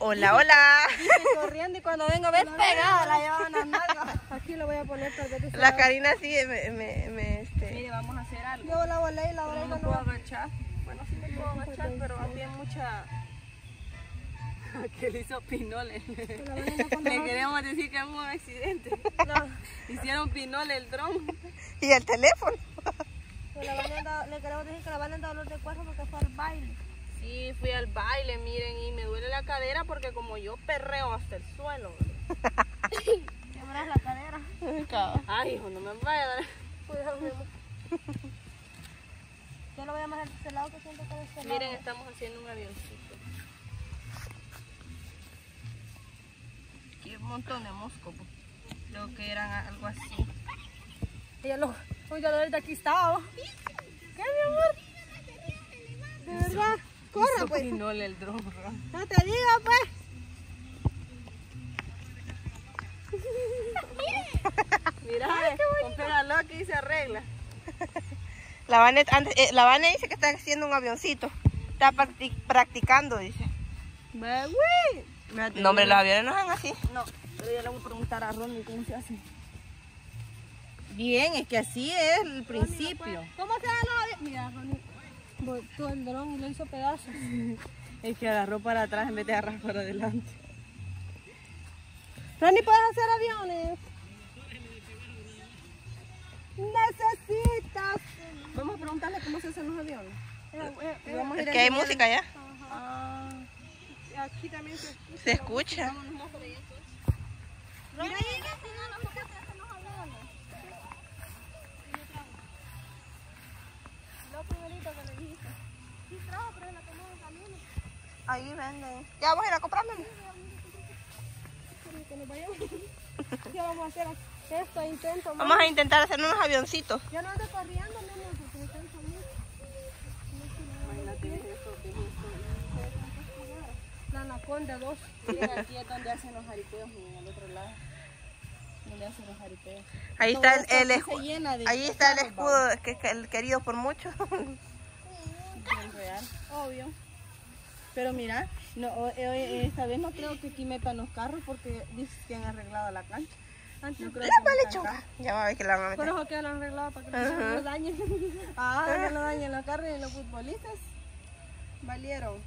Hola, hola. Estoy corriendo y cuando vengo ves pegada la llevan a nalga. Aquí lo voy a poner tal vez de ese La. Karina sí me, me, me, este... Mire, vamos a hacer algo. Yo la volé y la No volé me no puedo agachar. Bueno, sí me puedo agachar, pero aquí hay mucha... que le hizo pinole. Le queremos decir que hubo un accidente. Hicieron pinole el dron. Y el teléfono. Que le queremos decir que la van a dar dolor de cuerpo porque fue al baile. Sí, fui al baile, miren, y me duele la cadera porque como yo perreo hasta el suelo. Quebras la cadera. Ay, hijo, no me vaya a dar. Cuidado, mi amor. Yo lo voy a amarrar de este lado que siento que de este Miren, lado. estamos haciendo un avioncito. Aquí hay un montón de moscos. pues. Creo que eran algo así. Ella lo... Uy, ya desde aquí estaba. ¿Qué, mi amor? De verdad. Corra, pues. No te diga, pues. Mira, compégalo aquí y se arregla. La Vane, antes- eh, la Vane dice que está haciendo un avioncito. Está practi- practicando, dice. Güey. No, hombre, los aviones no son así. No, pero ya le voy a preguntar a Ronnie cómo se hace. Bien, es que así es el principio. ¿Cómo se dan los aviones? Mira, Ronnie. Botó el dron y lo hizo pedazos. Es que agarró para atrás en vez de agarrar para adelante. Ronnie, ¿puedes hacer aviones? Necesitas. Vamos a preguntarle cómo se hacen los aviones. Eh, eh, Y vamos a Es que hay música ya. Ah, Aquí también se. Escucha. Se los aviones. Lo primerito que le dijiste. Sí, trajo, pero la tomó en camino. Ahí venden. Ya vamos a ir a comprarlo. Que nos vayamos. ¿Qué vamos a hacer? Esto, intento. más. Vamos a intentar hacer unos avioncitos. Ya no ando corriendo, mi amor, porque. La anaconda 2. miren, aquí es donde hacen los jaripeos, miren, al otro lado. Hacen los. Ahí está el, el esto aquí escu- se llena de ahí está el escudo que, el querido por muchos. Real, obvio. Pero mira, no, hoy- hoy- esta vez no creo que aquí metan los carros porque dices que han arreglado la cancha. Antes, No creo La que vale. Ya va a ver que la van a por meter. eso que lo han arreglado para que no se dañen. Ah, que no dañen los carros y los futbolistas. Valieron.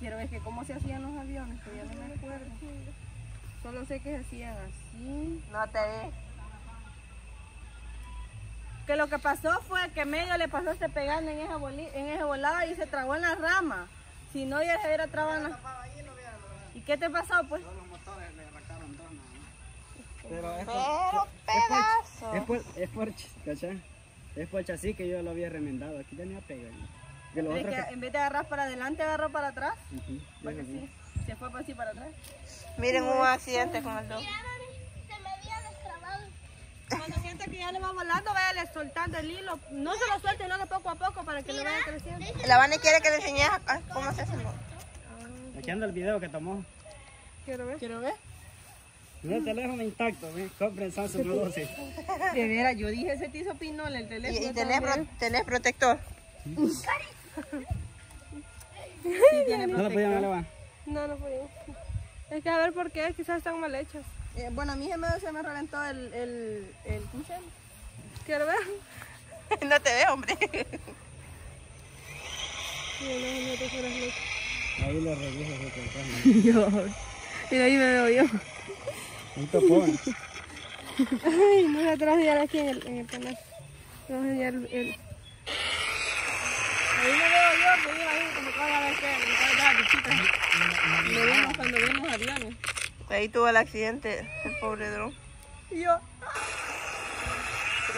Quiero ver que cómo se hacían los aviones, que ya no me acuerdo. Solo sé que se hacían así. No te ve. Que lo que pasó fue que medio le pasó este pegando en esa, boli- en esa volada y se tragó en la rama. Si no, ya se hubiera trabado en la... ¿Y qué te pasó, pues? Pero es por, Pero pedazo. es por, es por. Es por chasis que yo lo había remendado. Aquí tenía pega. Que es que que... en vez de agarrar para adelante, agarró para atrás. Ujú, Porque eso sí. sí, se fue para así para atrás. Miren un accidente con el dog. Cuando sienta que ya le va volando, váyale soltando el hilo. No se lo suelte, no poco a poco para que le vaya creciendo. La Vane quiere que le enseñes cómo se hace el dog. Aquí anda el video que tomó. Quiero ver. Quiero ver. Mira el teléfono intacto, ¿ves? Compren Samsung A12. De veras, yo dije ese te hizo pinol el Y, teléfono. y tenés, pro- tenés protector. Sí, tiene No lo podían protector. elevar. No, no podemos. Es que a ver por qué, quizás están mal hechas. Eh, bueno, a mí se me, se me reventó el, el, el, ¿cómo se llama? Quiero ver. no te ve, hombre. Ahí lo reviso su teléfono. Yo. Mira, ahí me veo yo. Un topón. Ay, no se atrás ya aquí en el, en el canal. Vamos a enseñar el, el- Ahí me veo yo, que ahí como que a a. Lo vimos cuando vimos aviones. Ahí tuvo el accidente el pobre dron. Y yo.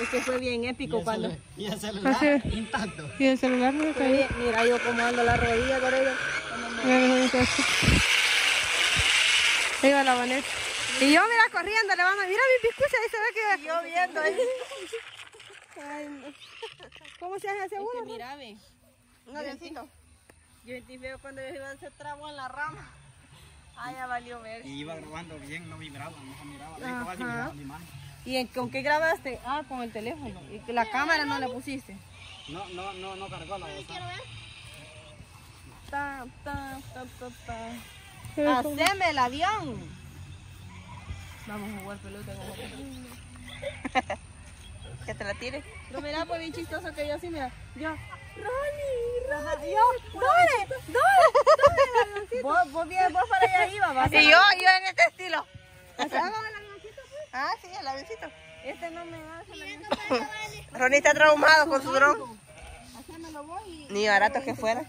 Es que fue bien épico cuando. Y el celular intacto. Y el celular no Mira, yo como ando la rodilla con ella. Ahí va la Vanessa. Y yo, mira, corriendo, le vamos a... Mira mi piscucha, ahí se ve que... Yo viendo ahí. Ay, no. ¿Cómo se hace ese Es que ve. Un avioncito. Yo sentí feo cuando yo iba a hacer trabo en la rama. Ay, ya valió ver. Y iba grabando bien, no vibraba, no se miraba. Ahí estaba vibraba la imagen. ¿Y en- con qué grabaste? Ah, con el teléfono. ¿Y que la cámara no le pusiste? No, no, no, no cargó la bolsa. Ta, ta, ta, ta, ta. Haceme el avión. Vamos a jugar pelota con. Que te la tire. Pero mira, pues bien chistoso que yo así, mira. Yo, Ronnie, Ronnie. Yo, Dore, Dore, vos, vos, bien, vos para allá iba, vas. Y yo, yo en este estilo. Hágame Ah, sí, el avioncito. Este no me hace la Ronnie está traumado con su dron. Hacémelo vos y... Ni barato que fuera.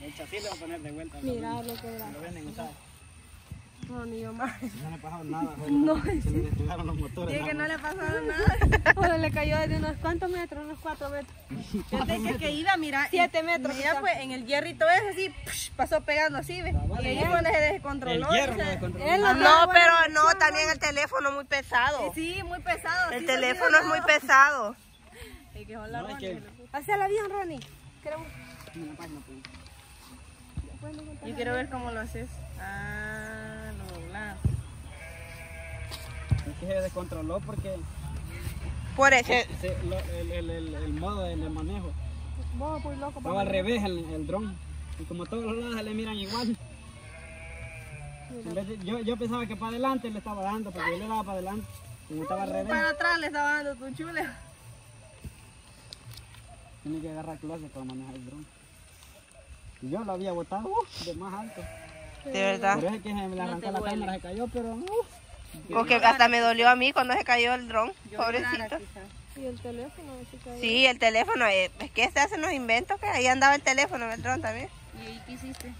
El chasis le va a poner de vuelta. Mira lo que era. Lo venden usado. No, ni yo más. No le pasó nada. No. Se le los motores. Dije que no nada le pasó nada. Bueno, le cayó de unos cuantos metros, unos cuatro metros. Desde que, que iba, mira. Siete metros, Mira, pues en el hierrito ese así, psh, pasó pegando así, ¿ves? Y ahí fue donde se El descontroló. hierro o lo sea, descontroló. él lo- No, pero no, también el teléfono muy pesado. Sí, muy pesado. El sí, teléfono es muy pesado. Es que son las No, es que- Hacela bien, Ronnie. Queremos. Pues. Yo quiero ver cómo lo haces. Ah, que se descontroló porque Por eso. se- lo- el, el, el, el modo de, de manejo Vos, loco. estaba al revés el, el dron. Y como todos los lados se le miran igual. De- yo, yo pensaba que para adelante le estaba dando, porque yo le daba para adelante. Como estaba al revés, Para atrás le estaba dando tu chule. tiene que agarrar clase para manejar el dron. Y yo lo había botado de más alto. De verdad. Por eso es que se me le arrancó la cámara, se cayó, pero Porque hasta me dolió a mí cuando se cayó el dron. Pobrecito. Y el teléfono. Sí, el teléfono. eh, Es que se hacen los inventos que ahí andaba el teléfono en el dron también. ¿Y ahí qué hiciste?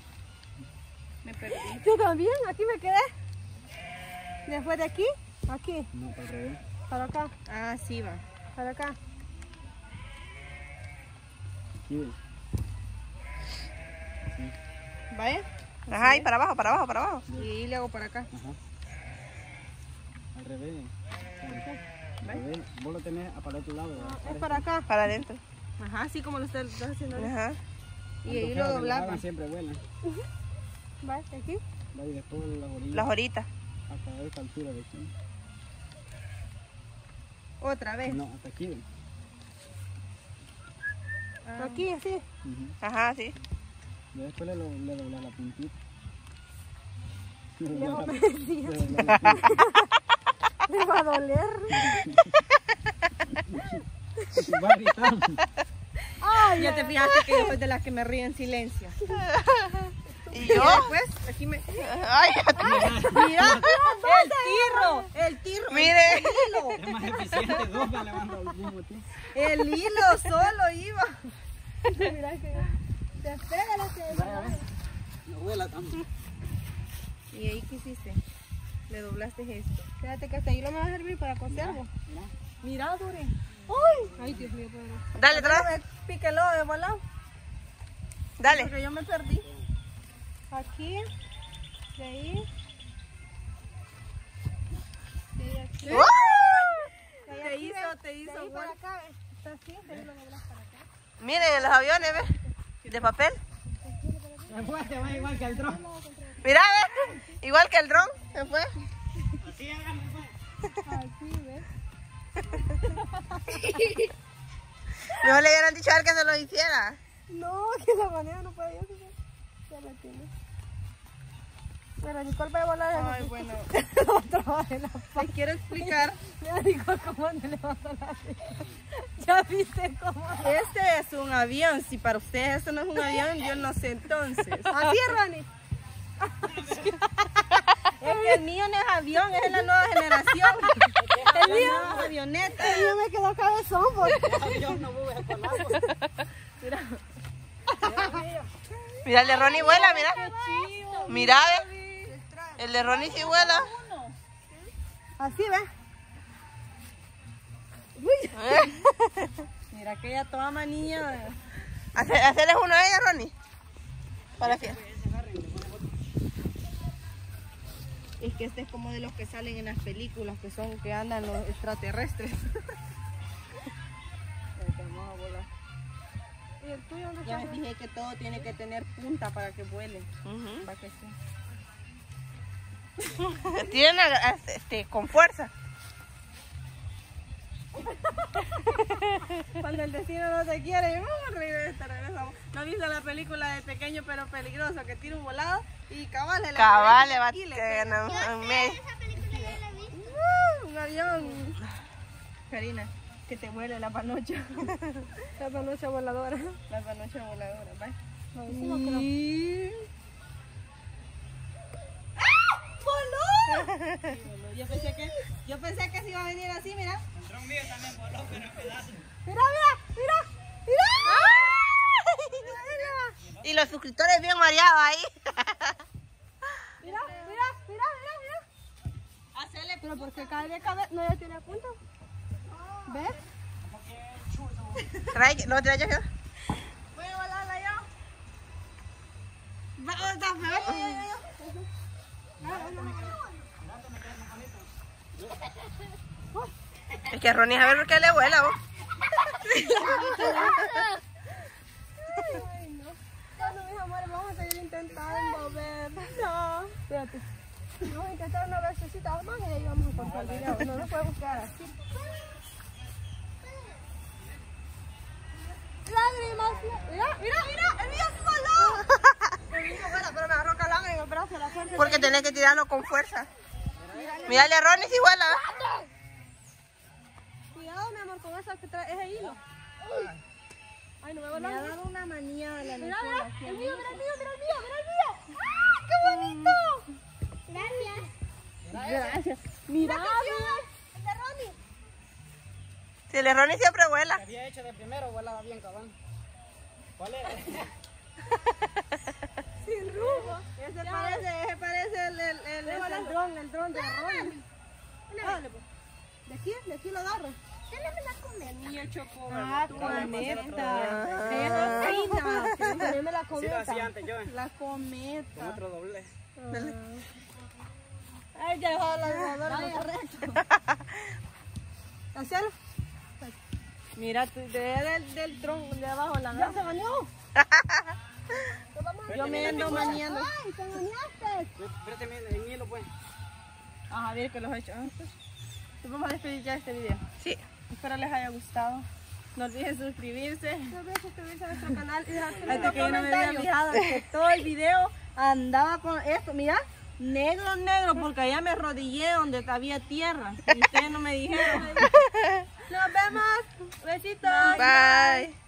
Me perdí. Yo también, aquí me quedé. Después de aquí, aquí, no, para acá, Ah, sí va. para acá. Aquí, ¿Vaya? Ajá, y para abajo, para abajo, para abajo. Y ahí le hago para acá. ajá. Al revés. Al revés. Vos lo tenés para el otro lado. ¿verdad? Es para acá. Para adentro. Ajá, así como lo estás, lo estás haciendo. ahorita. Ajá. Y ahí lo doblamos. Siempre vuelan. Va, aquí. Va y después las orillas. Las horitas. Hasta esta altura de aquí. Otra vez. No, hasta aquí. Ah. Aquí, así. Ujú. Ajá, sí. Y después le, le dobla la puntita. Le dobla la puntita. Le va a doler. Ay, Ya te fijaste que yo soy de las que me río en silencio. Y Y yo. después, aquí me... Ay, ¡Mira! ¡El tirro! ¡El tirro! mire. Es más eficiente, dos la levantan al mismo tiempo. El hilo solo iba. mira que. Despégala, que. Vaya, ve. No vuela tanto. ¿Y ahí qué hiciste? Le doblaste esto. Fíjate que hasta ahí lo me va a servir para coserlo. Mira. Mira, Dore. Ay, ay, Dios mío, padre. Dale, atrás. Píquelo de volado. Dale. Porque yo me perdí. Aquí, de ahí. De ahí aquí. Te hizo, te De hizo ahí para vuelta. acá, está así, de ahí lo doblas para acá. Miren los aviones, ¿ves? De papel. Va igual que el dron. Mira, ¿ves? Igual que el dron. Se fue. Así pues. Aquí, ¿ves? No le hubieran dicho a él que se lo hiciera. No, que la manera no puede ir. Ya la tiene. Pero Nicole va a volar de Ay, bueno. Te quiero explicar. Mira, Nicole, cómo le levanta la. Ya viste cómo. Este es un avión. Si para ustedes eso no es un avión, yo no sé entonces. Así, Ronnie. Es que el mío no es avión, es la nueva generación. El mío es avioneta. El mío me quedó cabezón. Porque... Yo no voy a colar. Mira, el de Ronnie vuela, mira. Mira. El de Ronnie sí vuela. Así, ¿ves? Mira que ella toda. Hace- Hacerles uno a ella, Ronnie. Para que. Es que este es como de los que salen en las películas, que son que andan los extraterrestres. Vamos a volar. ¿Y el tuyo Ya les dije que todo tiene que tener punta para que vuele. Ujú. Para que sí. Tienen este, con fuerza. Cuando el destino no te quiere, vamos a regresa, regresamos. ¿No viste la película de Pequeño pero Peligroso que tira un volado y cabal le Cabal, le va a la. ¡Uh! un avión. Karina, que te vuele la panocha. La panocha voladora. La panocha voladora, ¿va? No, no creo. Yo pensé que, yo pensé que se iba a venir así, mira. El dron mío también voló, pero en pedazos. Mira, mira, mira. Mira. Y los suscriptores bien mareados ahí. Mira, mira, mira, mira, mira. Hacele Pero porque cae de cabeza, no ya tiene punto. ¿Ves? Trae, no trae yo. Voy a volarla yo. Va, va, va, va, va, va, va. Es que Ronnie a ver por qué le vuela. vos. Bueno, mis amores, vamos a seguir intentando ver. No. Espérate. Vamos a intentar una vecesita más y vamos a cortar el. No nos podemos quedar así. Lágrimas. Mira, mira, mira. El mío se voló. El mío, bueno, pero me agarró calambre en el brazo la fuerza. Porque tenés que tirarlo con fuerza. Mírale a Ronnie si vuela. Cuidado, mi amor, con esa que trae ese hilo. Ay, no me Me voló. ha dado una manía la Mira, mira, el mío, mira el mío, mira el mío, mira el mío. ¡Ah, qué bonito! Gracias. Gracias. Mira, mira. El de Ronnie. Si el de Ronnie siempre vuela. Había hecho de primero, volaba bien, cabrón. ¿Cuál era? Sin rumbo. Ese parece, ese parece el, el, el, ese- el dron, el dron de. Dale, pues. De aquí, de aquí lo agarro. Dale la comida. niño chocó. Ah, cometa. Ponerme la Sí lo cometa. hacía antes yo, La con cometa. otro doble. Ay, ya la grabadora. Recto. Mira, tú, de, del, del tronco de abajo la Ya se bañó. Yo me ando mañando. Ay, te bañaste. Espérate, mira, en hilo, pues. A ver que los he hecho antes. Nos vamos a despedir ya este video. Sí. Espero les haya gustado. No olviden suscribirse. No olvides suscribirse a nuestro canal y dejar tu que yo no me había comentario. fijado que todo el video andaba con esto. Mira, negro, negro, porque allá me arrodillé donde había tierra. Y ustedes no me dijeron. Nos vemos. Besitos. Bye.